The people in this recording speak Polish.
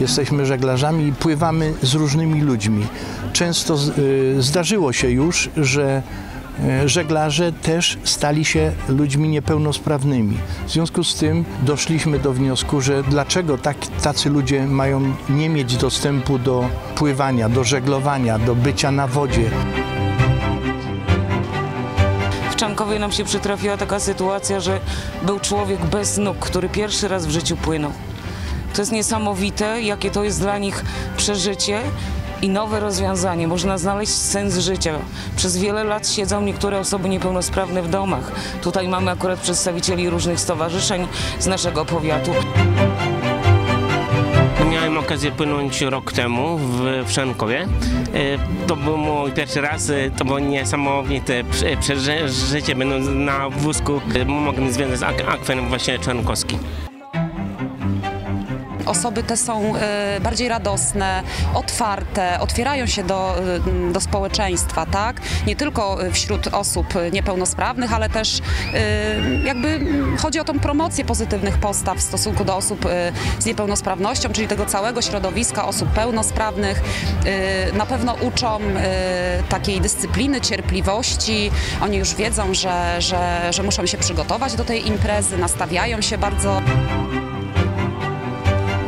Jesteśmy żeglarzami i pływamy z różnymi ludźmi. Często y, zdarzyło się już, że y, żeglarze też stali się ludźmi niepełnosprawnymi. W związku z tym doszliśmy do wniosku, że dlaczego tak, tacy ludzie mają nie mieć dostępu do pływania, do żeglowania, do bycia na wodzie. W Czankowie nam się przytrafiła taka sytuacja, że był człowiek bez nóg, który pierwszy raz w życiu płynął. To jest niesamowite, jakie to jest dla nich przeżycie i nowe rozwiązanie. Można znaleźć sens życia. Przez wiele lat siedzą niektóre osoby niepełnosprawne w domach. Tutaj mamy akurat przedstawicieli różnych stowarzyszeń z naszego powiatu. Miałem okazję płynąć rok temu w, w Szankowie. E, To był mój pierwszy raz, e, to było niesamowite prze- przeżycie, będąc na wózku. e, Mogłem związać z ak- akwenem właśnie czarnkowskim. Osoby te są e, bardziej radosne, otwarte, otwierają się do, e, do społeczeństwa, tak? Nie tylko wśród osób niepełnosprawnych, ale też e, jakby chodzi o tą promocję pozytywnych postaw w stosunku do osób z niepełnosprawnością, czyli tego całego środowiska osób pełnosprawnych. Na pewno uczą takiej dyscypliny, cierpliwości. Oni już wiedzą, że, że, że muszą się przygotować do tej imprezy, nastawiają się bardzo.